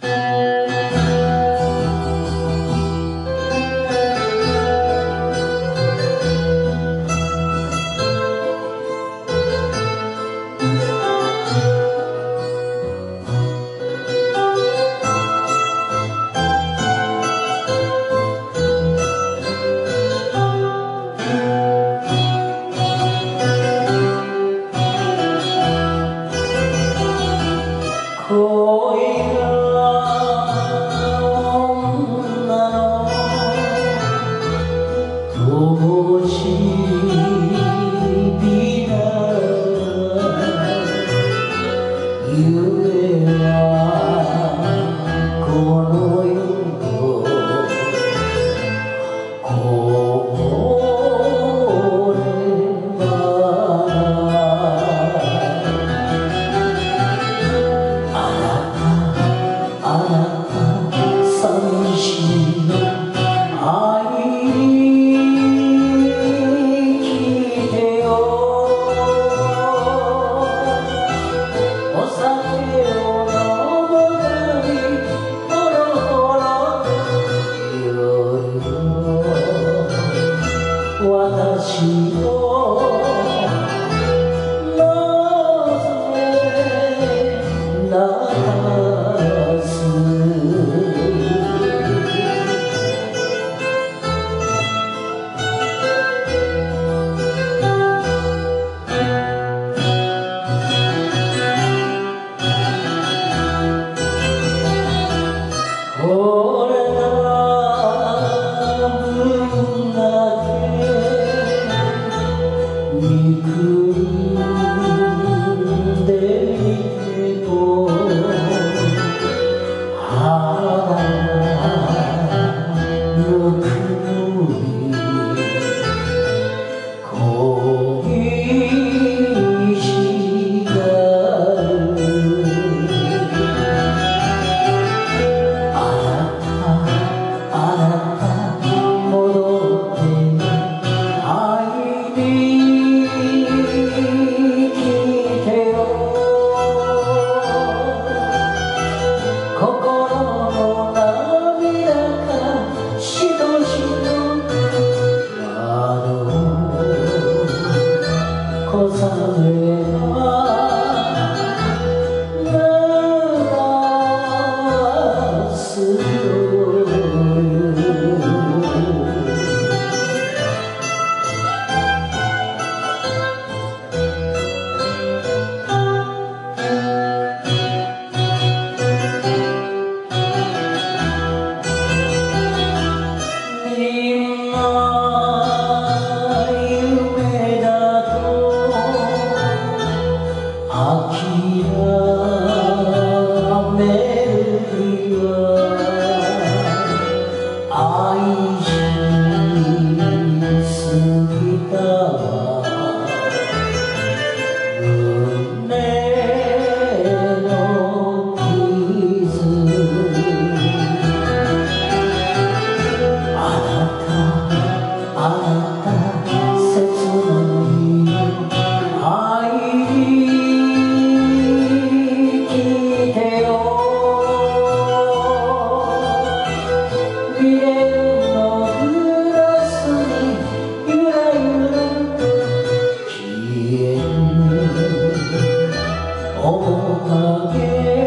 諦 you. 오복하게